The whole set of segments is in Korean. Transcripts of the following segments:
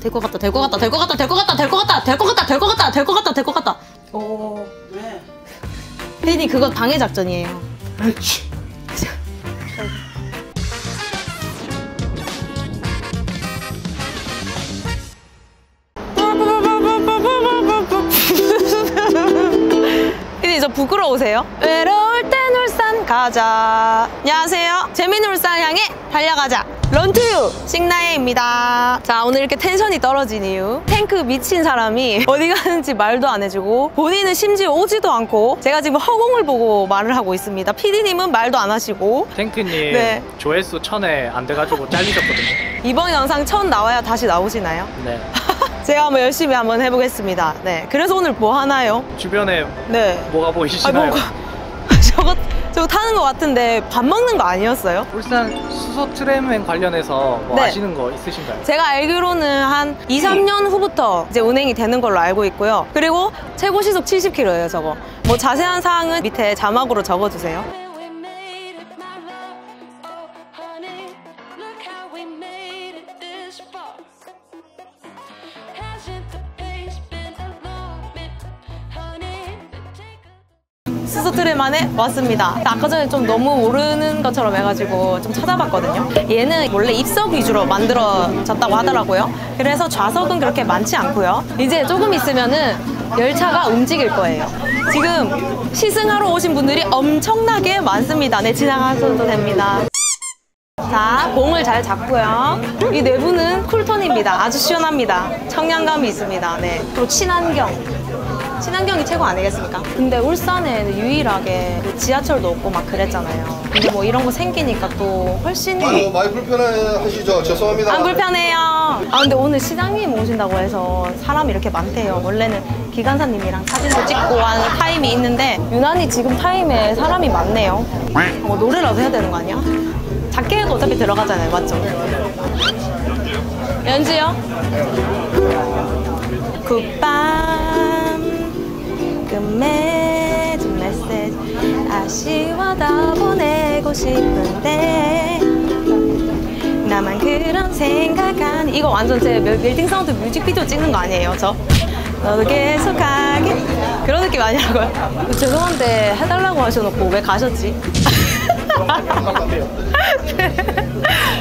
될 것 같다, 될 것 같다, 될 것 같다, 될 것 같다, 될 것 같다, 될 것 같다, 될 것 같다, 될 것 같다, 될 것 같다. 어, 왜? 피디님 그거 방해 작전이에요. 그렇지. 저 부끄러우세요? 외로울 땐 울산 가자. 안녕하세요. 재밌는 울산 향해 달려가자. 런투유 싱나예입니다. 자 오늘 이렇게 텐션이 떨어진 이유 탱크 미친 사람이 어디 가는지 말도 안 해주고 본인은 심지어 오지도 않고 제가 지금 허공을 보고 말을 하고 있습니다. 피디님은 말도 안 하시고 탱크님 네. 조회수 천에 안 돼가지고 잘리셨거든요. 이번 영상 처음 나와야 다시 나오시나요? 네. 제가 한번 열심히 한번 해보겠습니다. 네. 그래서 오늘 뭐 하나요? 주변에 네. 뭐가 아, 보이시나요? 뭔가 저거 타는 것 같은데 밥 먹는 거 아니었어요? 울산 수소 트램행 관련해서 뭐 네. 아시는 거 있으신가요? 제가 알기로는 한 2, 3년 후부터 이제 운행이 되는 걸로 알고 있고요. 그리고 최고 시속 70km예요, 저거. 뭐 자세한 사항은 밑에 자막으로 적어주세요. 스스트레만에 왔습니다. 아까 전에 좀 너무 모르는 것처럼 해가지고 좀 찾아봤거든요. 얘는 원래 입석 위주로 만들어졌다고 하더라고요. 그래서 좌석은 그렇게 많지 않고요. 이제 조금 있으면은 열차가 움직일 거예요. 지금 시승하러 오신 분들이 엄청나게 많습니다. 네, 지나가셔도 됩니다. 자, 봉을 잘 잡고요. 이 내부는 쿨톤입니다. 아주 시원합니다. 청량감이 있습니다. 네. 그리고 친환경. 친환경이 최고 아니겠습니까? 근데 울산에 유일하게 그 지하철도 없고 막 그랬잖아요. 근데 뭐 이런 거 생기니까 또 훨씬 아이고 많이 불편하시죠? 죄송합니다. 안 불편해요. 아 근데 오늘 시장님 오신다고 해서 사람이 이렇게 많대요. 원래는 기관사님이랑 사진도 찍고 하는 타임이 있는데 유난히 지금 타임에 사람이 많네요. 어, 노래라도 해야 되는 거 아니야? 작게 해도 어차피 들어가잖아요, 맞죠? 연주요? 굿밤 끝맺은 메시지 아쉬워도 보내고 싶은데 나만 그런 생각하니 이거 완전 제 밀- 밀딩 사운드 뮤직비디오 찍는 거 아니에요 저? 너도 계속하게 그런 느낌 아니라고요? 죄송한데 해달라고 하셔놓고 왜 가셨지?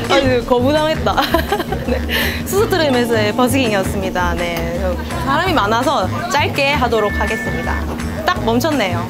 아니 거부당했다. 네. 수소트램에서의 버스킹이었습니다. 네. 사람이 많아서 짧게 하도록 하겠습니다. 딱 멈췄네요.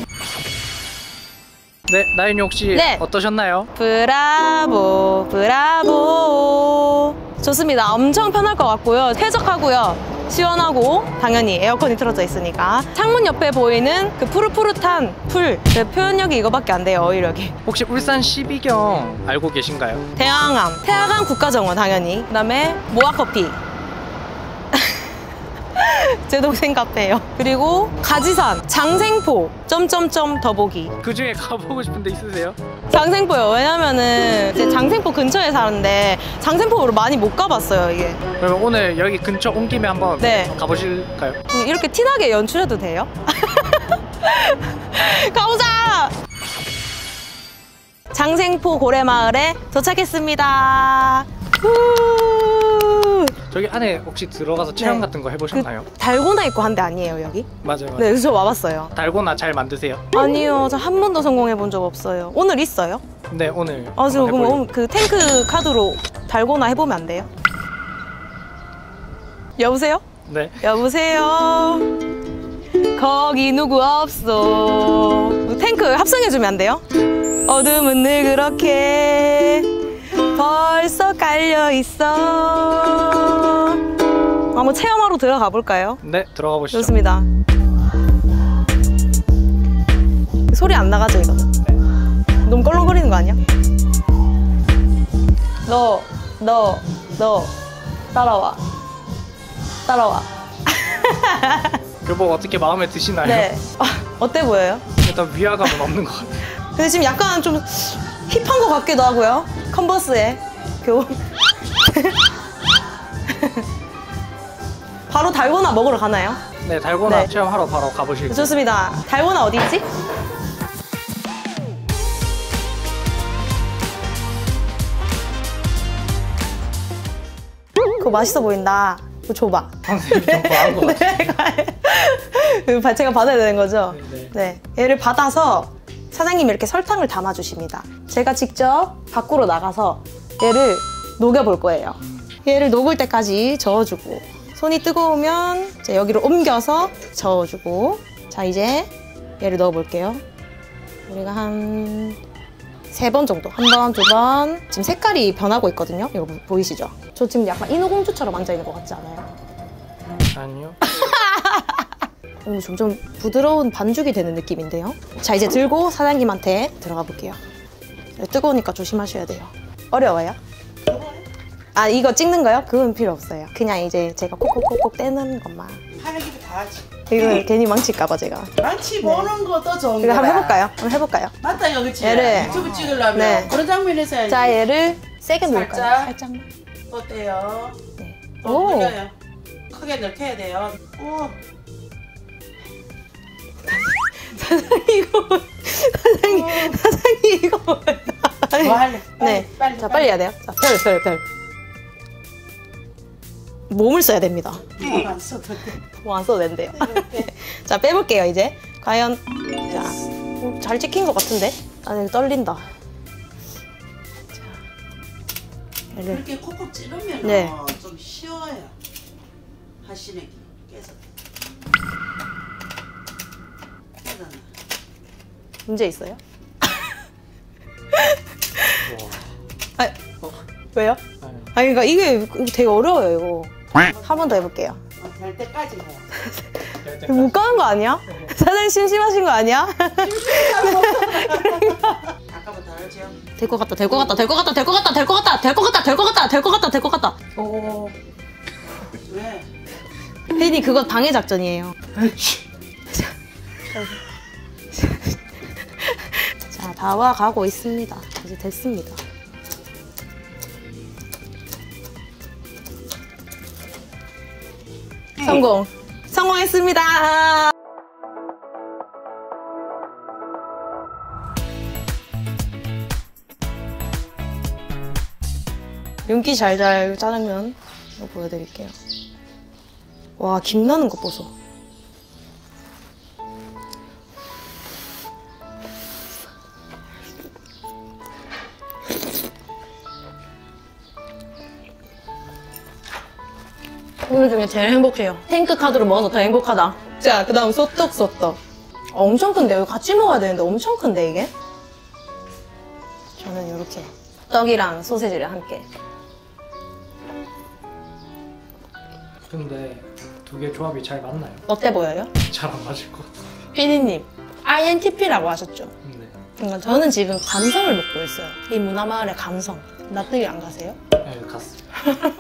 네, 나인이 혹시 네. 어떠셨나요? 브라보 브라보. 좋습니다. 엄청 편할 것 같고요. 쾌적하고요 시원하고 당연히 에어컨이 틀어져 있으니까. 창문 옆에 보이는 그 푸릇푸릇한 풀. 그 표현력이 이거밖에 안 돼요 어휘력이. 혹시 울산 12경 알고 계신가요? 대왕암. 태화강 국가정원 당연히. 그 다음에 모아커피 제 동생 카페예요 그리고 가지산 장생포 점점점 더보기 그 중에 가보고 싶은 데 있으세요? 장생포요. 왜냐면은 이제 장생포 근처에 사는데 장생포로 많이 못 가봤어요 이게. 그러면 오늘 여기 근처 온 김에 한번 네. 가보실까요? 음, 이렇게 티나게 연출해도 돼요? 가보자. 장생포 고래마을에 도착했습니다. 후. 저기 안에 혹시 들어가서 체험 네. 같은 거 해보셨나요? 그 달고나 있고 한데 아니에요 여기? 맞아요. 맞아요. 네, 그래서 저 와봤어요. 달고나 잘 만드세요? 아니요, 저 한 번도 성공해 본 적 없어요. 오늘 있어요? 네, 오늘. 아, 저 한번 그럼 해보려고. 그 탱크 카드로 달고나 해보면 안 돼요? 여보세요? 네. 여보세요? 거기 누구 없어? 탱크 합성해주면 안 돼요? 어둠은 늘 그렇게 벌써 깔려 있어. 한번 체험하러 들어가 볼까요? 네, 들어가 보시죠. 좋습니다. 소리 안 나가죠 이거는? 너무 껄렁거리는 거 아니야? 너, 너, 너 따라와. 따라와. 교복 어떻게 마음에 드시나요? 네. 아, 어때 보여요? 일단 위화감은 없는 것 같아요. 근데 지금 약간 좀 힙한 것 같기도 하고요. 컨버스에 교복. 바로 달고나 먹으러 가나요? 네, 달고나 네. 체험하러 바로 가보실게요. 좋습니다. 달고나 어디 있지? 그거 맛있어 보인다. 그거 줘봐. 선생님 좀 과한 것 같아요. 그 바- 제가 받아야 되는 거죠? 네. 네. 얘를 받아서 사장님이 이렇게 설탕을 담아주십니다. 제가 직접 밖으로 나가서 얘를 녹여볼 거예요. 얘를 녹을 때까지 저어주고 손이 뜨거우면 이제 여기로 옮겨서 저어주고 자 이제 얘를 넣어볼게요. 우리가 한 세번 정도 한 번, 두 번. 지금 색깔이 변하고 있거든요. 이거 보- 보이시죠? 저 지금 약간 인어공주처럼 앉아 있는 것 같지 않아요? 아니요. 오, 점점 부드러운 반죽이 되는 느낌인데요. 자, 이제 들고 사장님한테 들어가 볼게요. 뜨거우니까 조심하셔야 돼요. 어려워요? 아, 이거 찍는 거요? 그건 필요 없어요. 그냥 이제 제가 콕콕콕콕 떼는 것만. 하는 길다 하지. 이거 괜히 망칠까봐 제가. 마치 보는 것도 좋은 이거 거다. 한번 해볼까요? 한번 해볼까요? 맞다 이거 그치? 얘를- 유튜브 찍으려면 네. 그런 장면에서 해야지. 자, 얘를 세게 놓을까요? 살짝. 살짝만. 어때요? 네. 어, 오, 늘려요. 크게 넓혀야 돼요. 오, 뭐 할래? 빨리, 네. 빨리, 자, 빨리 해야 돼요. 자, 별, 별, 별. 몸을 써야 됩니다. 빨리. 안 써도 돼. 뭐안 써도 된대요. 자, 빼볼게요, 이제. 과연. 자, 어, 잘 찍힌 것 같은데? 아, 네, 떨린다. 자, 얘를. 이렇게 콕콕 찌르면 네. 좀 깨서. 하잖아. 문제 있어요? 왜요? 아니, 아, 그러니까 이게 되게 어려워요, 이거. 한 번 더 해볼게요. 어, 될 때까지 해요. 못 가는 거 아니야? 사장님 심심하신 거 아니야? 아까부터 알죠? 될것 같다, 될 것 같다, 될 것 같다, 될 것 같다, 될 것 같다, 될 것 같다, 될 것 같다, 될 것 같다, 될 것 같다. 오. 왜? 혜인이 그거 방해 작전이에요. 자, 다 와 가고 있습니다. 이제 됐습니다. 성공! 성공했습니다! 윤기 잘잘 이거 보여드릴게요. 와, 김 나는 거 보소. 오늘 중에 제일 행복해요. 탱크 카드로 먹어서 더 행복하다. 자, 그 다음 소떡 소떡. 엄청 큰데, 이거 같이 먹어야 되는데 엄청 큰데, 이게? 저는 이렇게 떡이랑 소세지를 함께. 근데 두 개 조합이 잘 맞나요? 어때 보여요? 잘 안 맞을 것 같아요. 피디님, INTP라고 하셨죠? 네. 그러니까 저는 지금 감성을 먹고 있어요. 이 문화마을의 감성. 납득이 안 가세요? 네, 갔습니다.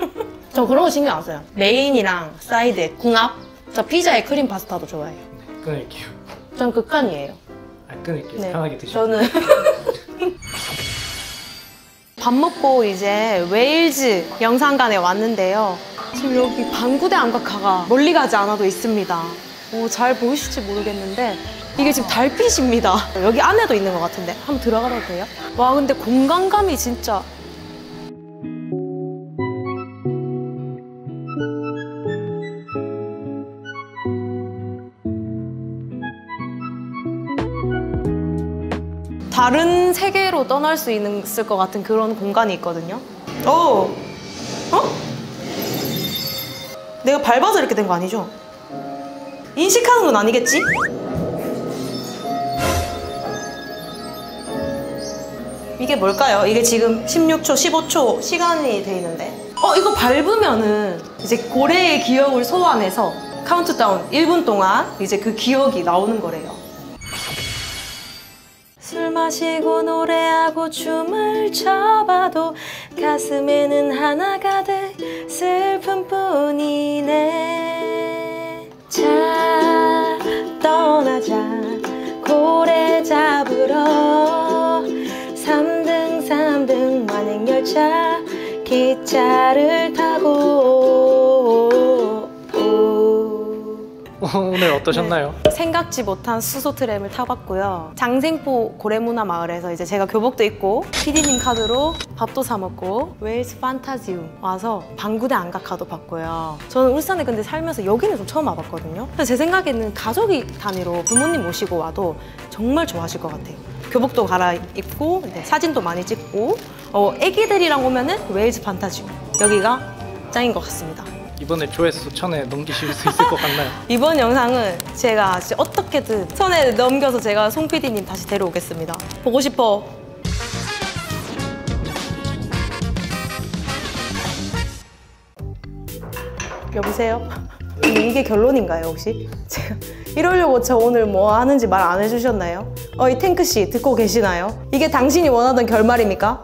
저 그런 거 신경 안 써요. 메인이랑 사이드, 궁합. 저 피자에 크림 파스타도 좋아해요. 네, 끊을게요. 전 극한이에요. 아, 끊을게요. 네. 편하게 드시면. 저는 밥 먹고 이제 웨일즈 영상관에 왔는데요. 지금 여기 방구대 안각화가 멀리 가지 않아도 있습니다. 오, 잘 보이실지 모르겠는데 이게 지금 달빛입니다. 여기 안에도 있는 것 같은데 한번 들어가봐도 돼요? 와 근데 공간감이 진짜 다른 세계로 떠날 수 있을 것 같은 그런 공간이 있거든요. 오, 어? 내가 밟아서 이렇게 된 거 아니죠? 인식하는 건 아니겠지? 이게 뭘까요? 이게 지금 16초, 15초 시간이 돼 있는데. 어, 이거 밟으면은 이제 고래의 기억을 소환해서 카운트다운 1분 동안 이제 그 기억이 나오는 거래요. 술 마시고 노래하고 춤을 춰봐도 가슴에는 하나 가득 슬픔뿐이네. 자 떠나자. 고래 잡으러. 삼등삼등 완행열차 기차를 타고 오. 오늘 어떠셨나요? 생각지 못한 수소 트램을 타봤고요. 장생포 고래문화 마을에서 이제 제가 교복도 입고 PD님 카드로 밥도 사 먹고 웨일스 판타지움 와서 반구대 암각화도 봤고요. 저는 울산에 근데 살면서 여기는 좀 처음 와봤거든요. 제 생각에는 가족이 단위로 부모님 모시고 와도 정말 좋아하실 것 같아요. 교복도 갈아입고 이제 사진도 많이 찍고 어, 애기들이랑 오면은 웨일즈 판타지움 여기가 짱인 것 같습니다. 이번에 조회수 천에 넘기실 수 있을 것 같나요? 이번 영상은 제가 어떻게든 손에 넘겨서 제가 송 PD님 다시 데려오겠습니다. 보고 싶어. 여보세요? 이게 결론인가요, 혹시? 제가 이러려고 저 오늘 뭐 하는지 말 안 해주셨나요? 어, 이 탱크 씨 듣고 계시나요? 이게 당신이 원하던 결말입니까?